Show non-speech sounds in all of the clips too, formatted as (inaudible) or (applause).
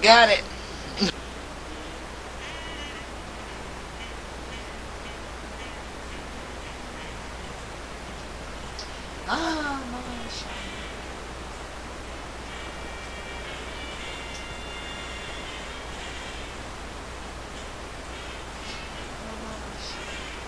Got it. Ah, my shine. Oh, my shine.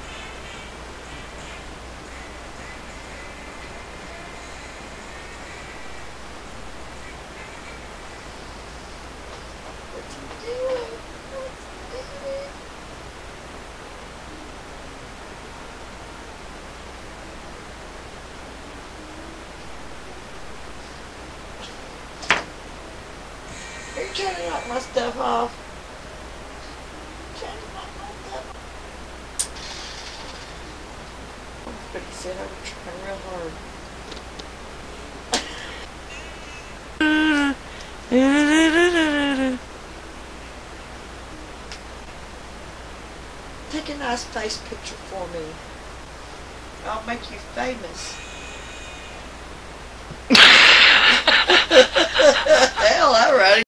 What's he doing? What's he doing? Are you trying to knock my stuff off? Trying to knock my stuff off. But he said I was trying real hard. Take a nice face picture for me. I'll make you famous. (laughs)